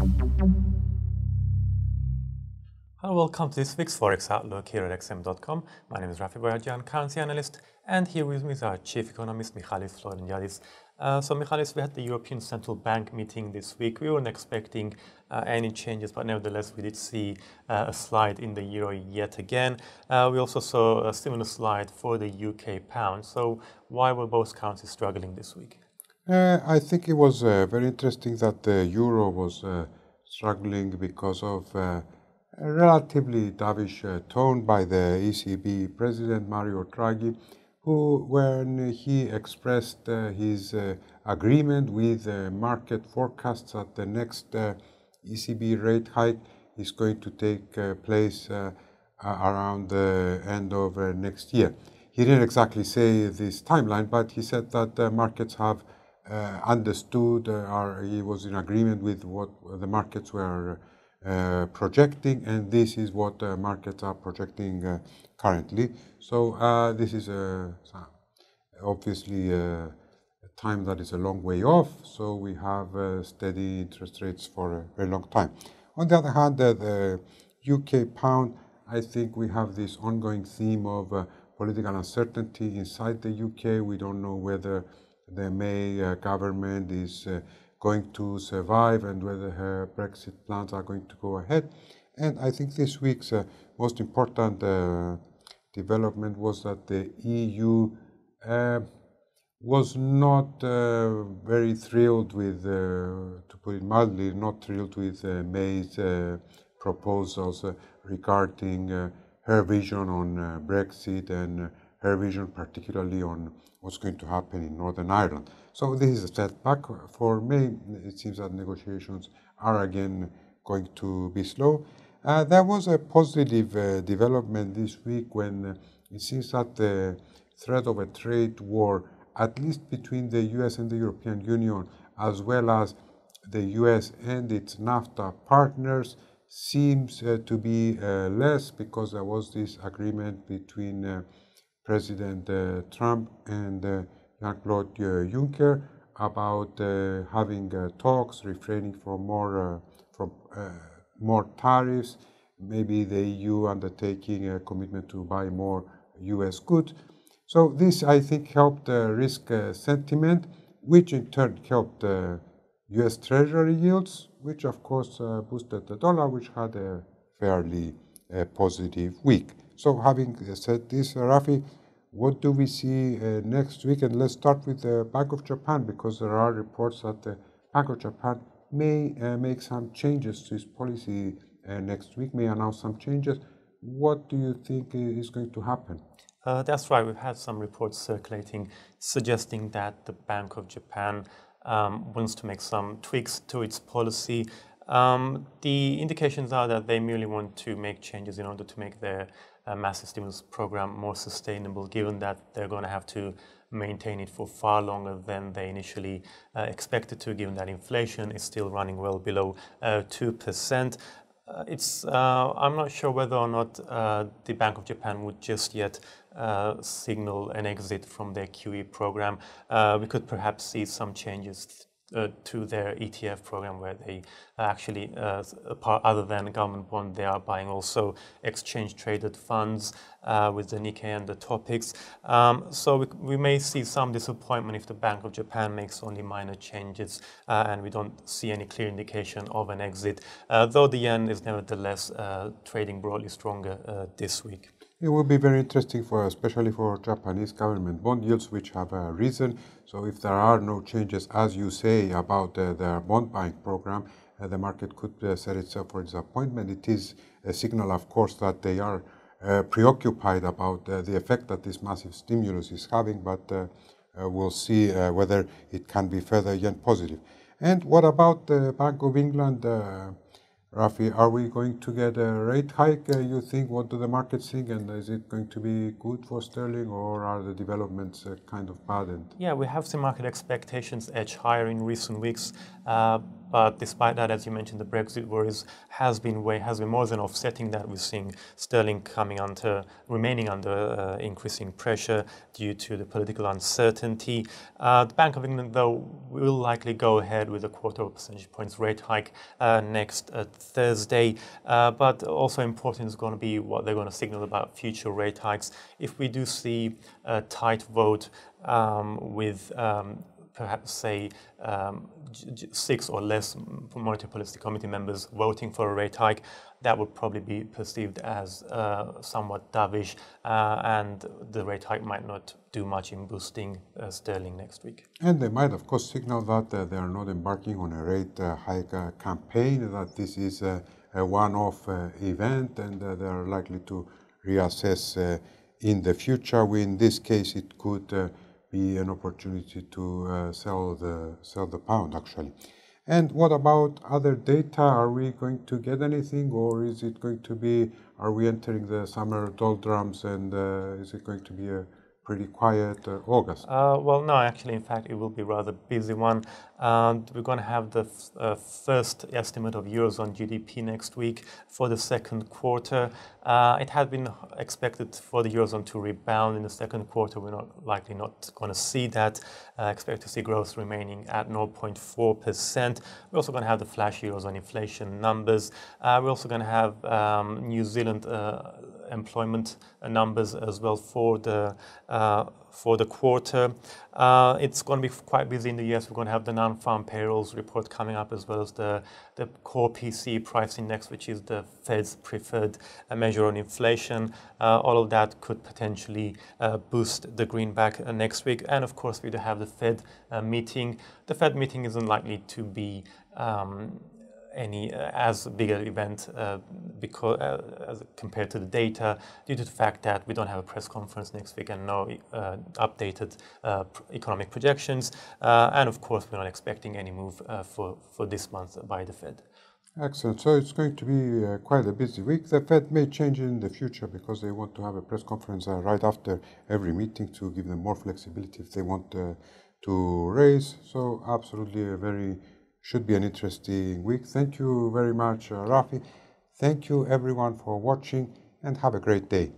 Hello, welcome to this week's Forex Outlook here at XM.com. My name is Rafi Boyadjian, currency analyst, and here with me is our chief economist, Michalis Florentiyadis. Uh, so, Michalis, we had the European Central Bank meeting this week. We weren't expecting uh, any changes, but nevertheless, we did see uh, a slide in the euro yet again. Uh, we also saw a similar slide for the UK pound. So, why were both currencies struggling this week? Uh, I think it was uh, very interesting that the euro was struggling because of a relatively dovish uh, tone by the ECB president Mario Draghi, who, when he expressed uh, his uh, agreement with market forecasts that the next ECB rate hike is going to take place around the end of next year. He didn't exactly say this timeline, but he said that markets have uh, understood uh, or he was in agreement with what the markets were uh, projecting, and this is what uh, markets are projecting uh, currently. So this is obviously a time that is a long way off, so we have steady interest rates for a very long time. On the other hand, the UK pound, I think we have this ongoing theme of uh, political uncertainty inside the UK. We don't know whether the May uh, government is uh, going to survive and whether her Brexit plans are going to go ahead. And I think this week's uh, most important development was that the EU uh, was not uh, very thrilled with, uh, to put it mildly, not thrilled with uh, May's proposals regarding her vision on Brexit and her vision particularly on what's going to happen in Northern Ireland. So this is a setback for May. It seems that negotiations are again going to be slow. Uh, there was a positive uh, development this week when it seems that the threat of a trade war, at least between the US and the European Union, as well as the US and its NAFTA partners, seems uh, to be uh, less because there was this agreement between uh, President uh, Trump and uh, Jean-Claude uh, Juncker about having talks, refraining from more from more tariffs, maybe the EU undertaking a commitment to buy more U.S. goods. So this, I think, helped risk sentiment, which in turn helped U.S. Treasury yields, which of course uh, boosted the dollar, which had a fairly uh, positive week. So having said this, Rafi, what do we see uh, next week? And let's start with the Bank of Japan because there are reports that the Bank of Japan may uh, make some changes to its policy uh, next week, may announce some changes. What do you think is going to happen? Uh, that's right. We've had some reports circulating suggesting that the Bank of Japan um, wants to make some tweaks to its policy. Um, the indications are that they merely want to make changes in order to make their massive stimulus program more sustainable, given that they're going to have to maintain it for far longer than they initially uh, expected to, given that inflation is still running well below uh, 2%. Uh, it's, uh, I'm not sure whether or not uh, the Bank of Japan would just yet signal an exit from their QE program. we could perhaps see some changes uh, to their ETF program where they actually, uh, apart, other than government bond, they are buying also exchange traded funds uh, with the Nikkei and the TOPIX. Um, so we, we, may see some disappointment if the Bank of Japan makes only minor changes uh, and we don't see any clear indication of an exit, uh, though the yen is nevertheless uh, trading broadly stronger this week. It will be very interesting for, especially for Japanese government bond yields, which have a reason. So if there are no changes, as you say, about uh, their bond buying program, uh, the market could uh, set itself for disappointment. It is a signal, of course, that they are uh, preoccupied about uh, the effect that this massive stimulus is having, but uh, we'll see whether it can be further yen positive. And what about the Bank of England? Rafi, are we going to get a rate hike, uh, you think? What do the markets think? And is it going to be good for sterling or are the developments uh, kind of bad? Yeah, we have seen market expectations edge higher in recent weeks. Uh, but despite that, as you mentioned, the Brexit worries has been way has been more than offsetting that. We're seeing sterling coming under, remaining under uh, increasing pressure due to the political uncertainty. Uh, the Bank of England, though, will likely go ahead with a quarter of percentage points rate hike uh, next uh, Thursday. Uh, but also important is going to be what they're going to signal about future rate hikes. If we do see a tight vote um, with um, perhaps say um, six or less monetary policy committee members voting for a rate hike, that would probably be perceived as uh, somewhat dovish, uh, and the rate hike might not do much in boosting uh, sterling next week. And they might, of course, signal that uh, they are not embarking on a rate uh, hike uh, campaign, that this is a, a one-off event, and they are likely to reassess in the future. In this case, it could be an opportunity to uh, sell the sell the pound actually. And what about other data? Are we going to get anything, or is it going to be? Are we entering the summer doldrums, and uh, is it going to be a pretty quiet uh, August? Uh, well, no, actually, in fact, it will be rather busy one. Um, we're going to have the uh, first estimate of Eurozone GDP next week for the second quarter. Uh, it had been expected for the Eurozone to rebound in the second quarter. We're not likely not going to see that. Uh, expect to see growth remaining at 0.4%. We're also going to have the flash Eurozone inflation numbers. Uh, we're also going to have um, New Zealand employment numbers as well for the uh, for the quarter. Uh, it's going to be quite busy in the US. We're going to have the non-farm payrolls report coming up as well as the, the core PC price index, which is the Fed's preferred uh, measure on inflation. Uh, all of that could potentially uh, boost the greenback uh, next week. And of course, we do have the Fed meeting. The Fed meeting isn't likely to be um, any uh, as big an event uh, because uh, as compared to the data due to the fact that we don't have a press conference next week and no uh, updated uh, economic projections uh, and of course we're not expecting any move for for this month by the Fed. Excellent. So it's going to be quite a busy week. The Fed may change in the future because they want to have a press conference right after every meeting to give them more flexibility if they want to raise. So absolutely a very should be an interesting week. Thank you very much, uh, Rafi. Thank you everyone for watching and have a great day.